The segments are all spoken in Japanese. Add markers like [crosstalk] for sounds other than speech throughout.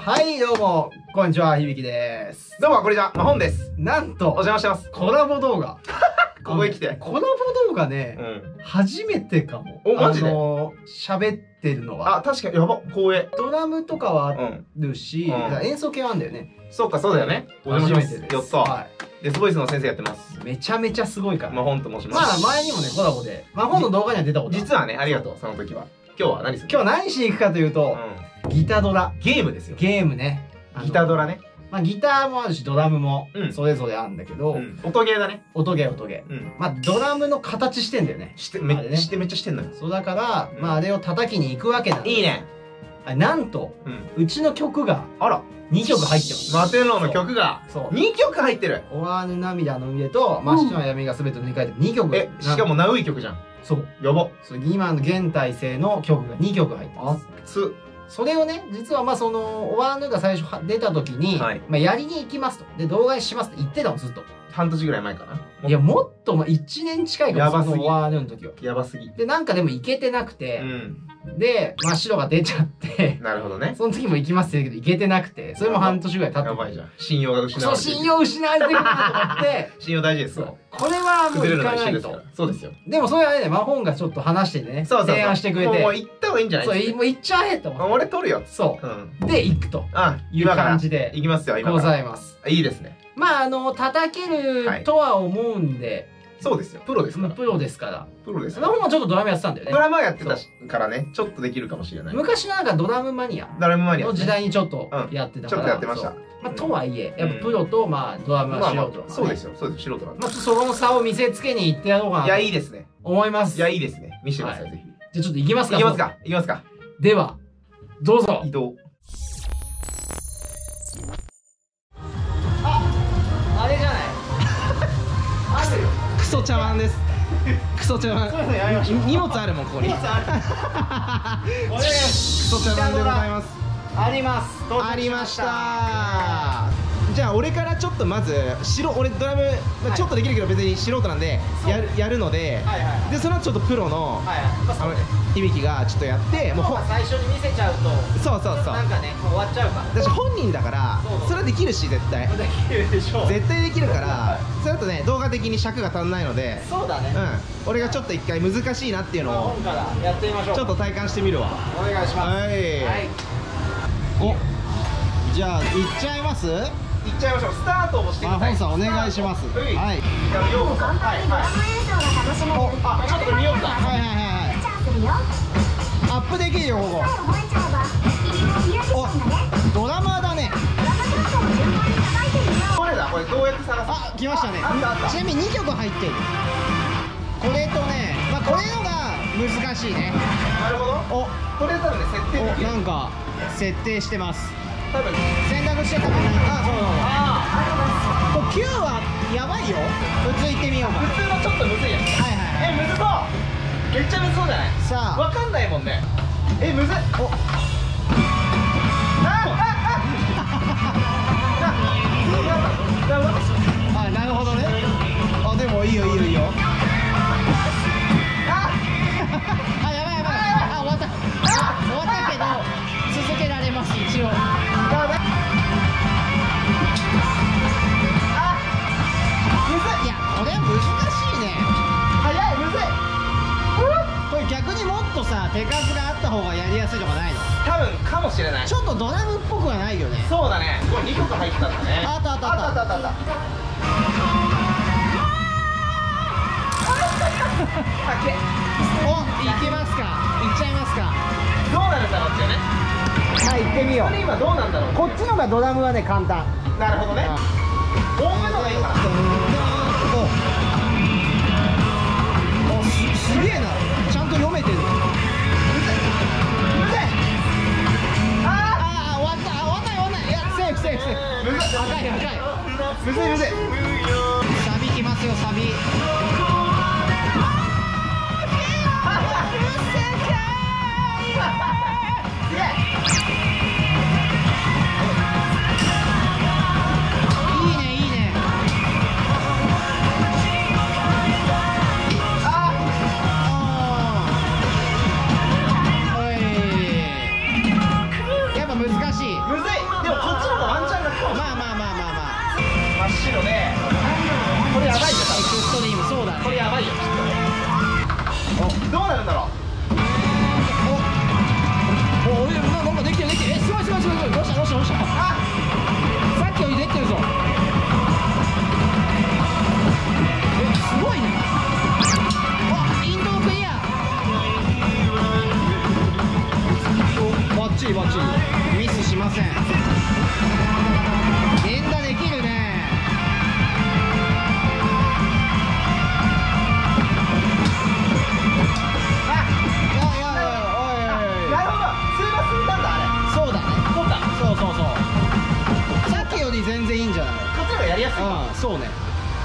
はい、どうも、こんにちは、響です。どうも、こんにちは。まほんです。なんと、お邪魔してます。コラボ動画。[laughs] ここへ来てコラボ動画ね、うん。初めてかも。おマジで？あのー喋ってるのは。あ、確かに、やば、光栄。ドラムとかはあうん。るし、うんだから演奏系はあるんだよね。そうか、そうだよね。お初邪魔します。めてです。やった。はデスボイスの先生やってます。い。めちゃめちゃすごいから。まほんと申しままあす。前にもね、コラボで、まあ本の動画には出たこと実はね、ありがとう、その時は。今日は何する？今日何しに行くかというと、うギタドラ。ん。ゲームですよ。ゲームね。ギタドラね。まあギターもあるし、ドラムもうんそれぞれあるんだけど、うん。音ゲーだね。音ゲー音ゲー。うん。まあドラムの形してんだよね。して、めねしてめっちゃしてんのよ。そうだから、うんまああれを叩きに行くわけだいいね。あなんと、うちの曲があら。2曲入ってます。マテノの曲がそう。2曲入ってる。終わぬ涙の海でと、真っ白な闇が全て塗り替えて2曲。え、しかもナウイ曲じゃん。そう。やば。そう今の現代性の曲が2曲入ってます。つ。それをね、実はまあその、終わぬが最初は出た時に、はいまあやりに行きますと。で、動画にしますって言ってたの、ずっと。半年ぐらい前かな。いや、もっと、まあ1年近いかも、やばすぎその終わぬの時は。やばすぎ。で、なんかでも行けてなくうて、ん。で、真っ白が出ちゃって、なるほどね。その時も行きますけど、行けてなくて、それも半年ぐらい経ってやばいじゃん。信用が失そう、われてる信用失われてるなと思って、[laughs] 信用大事ですそよう。。これはもう行かないと。そうですよ。でもそれはね、マホンがちょっと話してね、そうそうそう。提案してくれてもう、行った方がいいんじゃない？そう、いもう行っちゃえと思あって。俺取るよ。そうん。う。で、行くとあ、いう感じで行きますよ、今ご。ざいます。いいですね。まあ、あの、叩けるとは思うんで、そうですよ。プロですから。プロですから。プロですから。もちょっとドラムやってたんだよねド。ラマやってたしからね、ちょっとできるかもしれない。昔のなんかドラムマニアドラムマニアね。の時代にちょっとうんやってたちょから。っとやってました。まあ、とはいえ、やっぱプロと、まあ、ドラムは素人、そうですよ。そうです。素人なんでまあ、そこの差を見せつけに行ってやろうかいや、ないいですね。と思います。いや、いいですね。見せてくださ、はいぜひ。じゃあちょっと行きますか。行きますか。行きますか。では、どうぞ移。動。茶碗です。クソ茶碗。荷物あるもんここに。クソ茶碗でございます。あります。ありましたじゃあ俺からちょっとまず白俺ドラム、まあ、ちょっとできるけど別に素人なんでやるやるのではいはいはい。でその後ちょっとプロのはいはい。まあ、あの。響きがちょっとやってもう最初に見せちゃうと、そうそうそうなんかね、終わっちゃうから。私本人だからそれはできるし絶対できるでしょう。絶対できるからそれだとね動画的に尺が足んないのでそうだね。うん俺がちょっと一回難しいなっていうのを本からやってみましょう。ちょっと体感してみるわお願いします。はいはい。おじゃあ行っちゃいます？行っちゃいましょう。スタートをしてください。マホンさんお願いします。はい。はい。あようこそ。はいはい。お、あ、ちょっと見ようか。はい。はい。はい。はい。アップできるよここおドラマーだねこれだ。これどうやって探すあ来ましたねちなみに2曲入ってるこれとねまあこれのが難しい。ねなるほど。おこれ多分ね、設定できるお。なんか設定してます多分。選択してたあそう。そう。あそう。これ9はやばいよ普通行ってみよう。か普通のちょっとむずいやつ。はいはいはいえ、むずそう。めっちゃむずそう。じゃないさあわかんないもんね。え、むずい。おあああなるほどねあでもいいよいいよいいよってみよこれ今どうなんだろうう。こっちのがドラムはね、簡単。なるほどね。多めのがいいのかな。おおすすげえな。ちゃんと読めてる。むずいむずいあああ終わったあ終わんない終わんない。いやセーフセーフセーーむずいフ赤い赤い。むずいむずい。サビきますよサビ。す [laughs] こっちの方がやりやすい。うんそうね。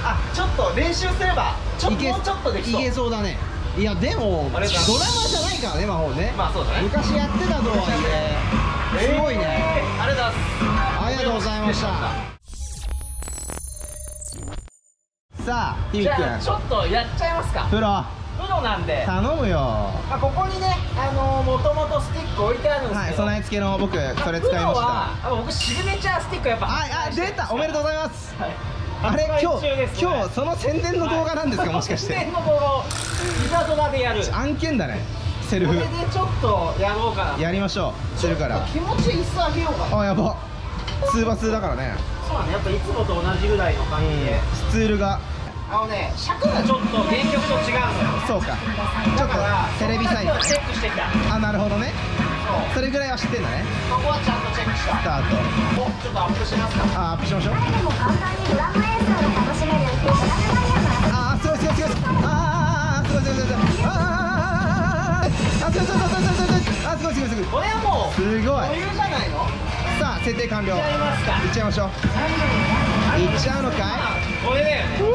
あちょっと練習すればちょもうちょっとできそう。いけそうだね。いやでもドラマじゃないからね魔法ね。まあそうだね。昔やってたとはいえすごいね、えーありがとうございます。ありがとうございました。さあひびじきくんゃあちょっとやっちゃいますか。プロプロなんで、頼むよ。まあ、ここにねあのもともとスティック置いてあるんですけど、はい備え付けの僕それ使いました。あ僕シグネチャースティックやっぱはいあ出た。おめでとうございます。はい。あれ今日発売中です今日その宣伝の動画なんですかもしかして。宣伝の動画をいざとらでやる。案件だねセルフ。これでちょっとやろうかな。やりましょうするから。気持ちいいっす上げようかな。あやば。2バスだからね。そうだね。やっぱいつもと同じぐらいの感じで、スツールがあのね尺がちょっと原曲と違うのよ。そうか。ちょっとテレビサイズチェックしてきた。あなるほどね。そう。それぐらいは知ってんだね。そこはちゃんとチェックした。スタート。おちょっとアップしますか。あアップしましょう。でも簡単にドラム演奏が楽しめるあーすごいす。ごいすごいあーすごいすごいすごいすごいあーあーすごいすごいすごいすごいすごいすごいすごいこれはもうすごい余裕じゃないのさあ設定完了やりますかいっちゃいましょういっちゃうのかこれね。これい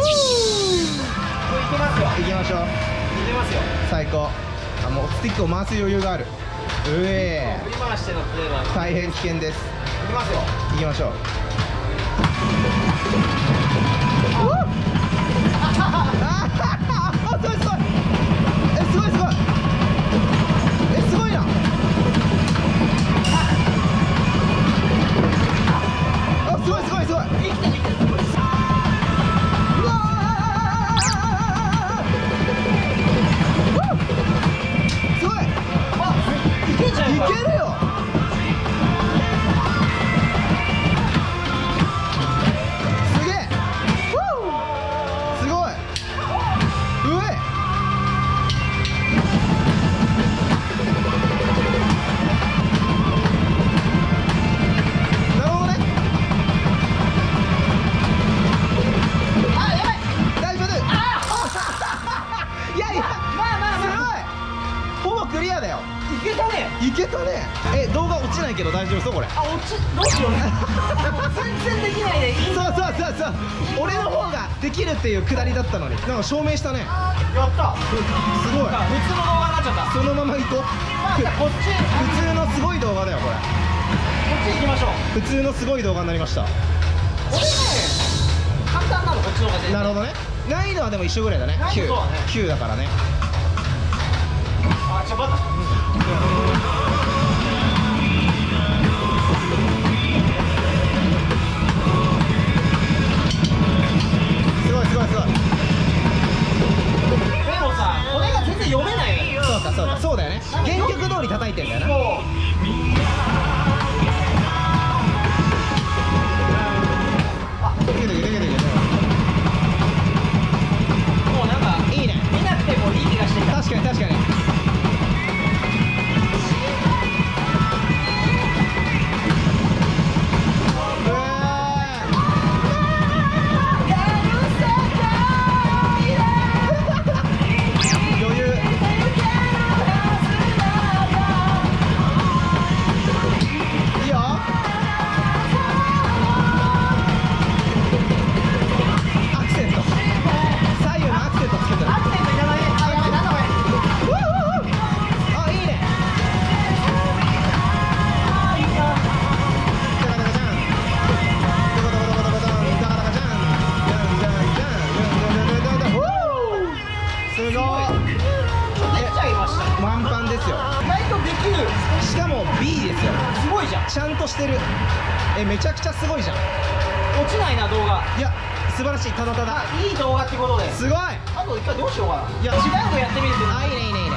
きますよ。い行きましょういきますよ。最高。あもうスティックを回す余裕がある。うえ振り回してのプレーは。い大変危険です。きますよ。行きましょうまあまあまあすごい。ほぼクリアだよ。いけたね。いけたね。え動画落ちないけど大丈夫そうこれ。あ落ちどうしよう。全然できないね。[laughs] そうそうそうそう。俺の方ができるっていうくだりだったのに。なんか証明したね。やった。すごい。あ普通の動画になっちゃった。そのまま行こう。まあこっち。普通のすごい動画だよこれ。こっち行きましょう。普通のすごい動画になりました。これね簡単なのこっちの方がなるほどね難易度はでも一緒ぐらいだね。難易度はね。9, 9だからね。あちょ待ったすごいすごいすごい。でもさこれが全然読めないのよ。そうかそうか。そうだよね。原曲通り叩いてんだよなえめちゃくちゃすごいじゃん。落ちないな動画。いや素晴らしいただただ。いい動画ってことで。すごい。あと一回どうしようかな。いや違う。のやってみるってあいいねいいねいいね。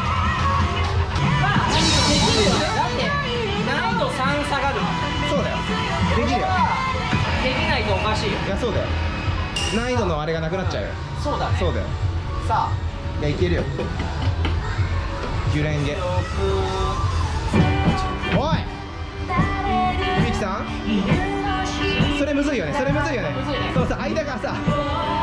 まあできるよ。ねだって難易度3下がる。そうだよ。できるよ。できないとおかしいよ。いやそうだよ。難易度のあれがなくなっちゃうよ。そうだね。そうだよ。さあ。いやいけるよ。ギュレンゲおいさん。それむずいよね。それむずいよねいね。そうそう間がさ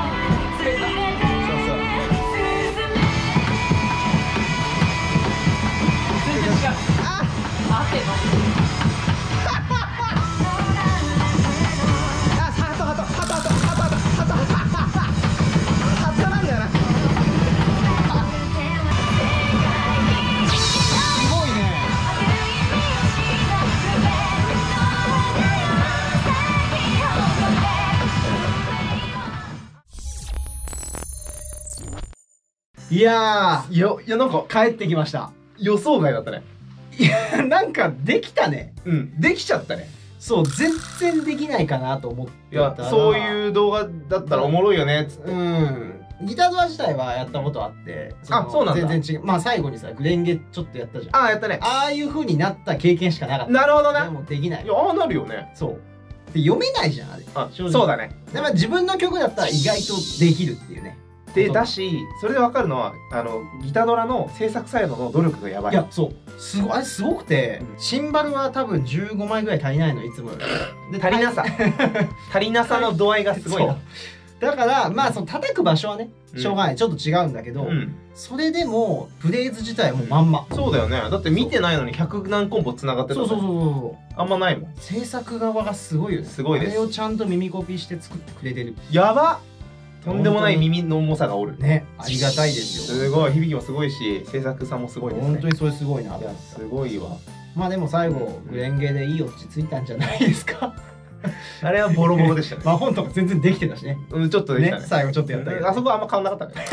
いやーよいやなんか帰ってきました。予想外だったね。いやなんかできたね。うん。できちゃったね。そう全然できないかなと思ってそういう動画だったらおもろいよねっつって。うん。ギタードア自体はやったことあってのあそうなんだ。全然違う。まあ最後にさグレンゲちょっとやったじゃん。あああやったね。あいう風になった経験しかなかった。なるほどねでもできない。いやああなるよね。そう。で読めないじゃんあれ。あそうだね。でも自分の曲だったら意外とできるっていうねでだしそれで分かるのはあのギタドラの制作サイドの努力がやばい。いやそう。すごいあれすごくて、うん。シンバルは多分15枚ぐらい足りないのいつもより。[laughs] で足りなさ。[laughs] 足りなさの度合いがすごいな。だからまあその叩く場所はねうん。しょうがない、ちょっと違うんだけど、うん。それでもフレーズ自体はもうまんま、そうだよね。だって見てないのに100何コンボつながってたそうそうそうそうあんまないもん。制作側がすごいよね。すごいです。あれをちゃんと耳コピーして作ってくれてる。やばとんでもない耳の重さがおる。ね。ありがたいですよ。すごい。響きもすごいし制作さんもすごいですね。本当にそれすごいな。といやすごいわ。まあでも最後うんグレンゲでいいオチついたんじゃないですか？[laughs] あれはボロボロでしたね。[laughs] 魔本とか全然できてたしね。うんちょっとできたね。最後ちょっとやったけど、あそこはあんま変わんなかったね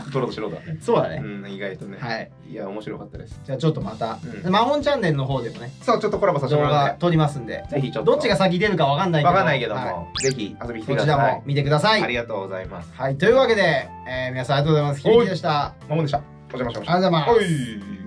プロと素人はね。そうだね、うん意外とね。はい。いや面白かったです。じゃあちょっとまた、うん。マホンチャンネルの方でもね。そうちょっとコラボさせて動もらう画撮りますんで。ぜひちょっと。どっちが先出るかわかんないけど。わかんないけどはもぜひ遊びに来てこちらください。も見てください。ありがとうございます。はい。というわけで、えー皆さんありがとうございます。響きでした。あマモンでした。お邪魔しました。りがとうございます。はい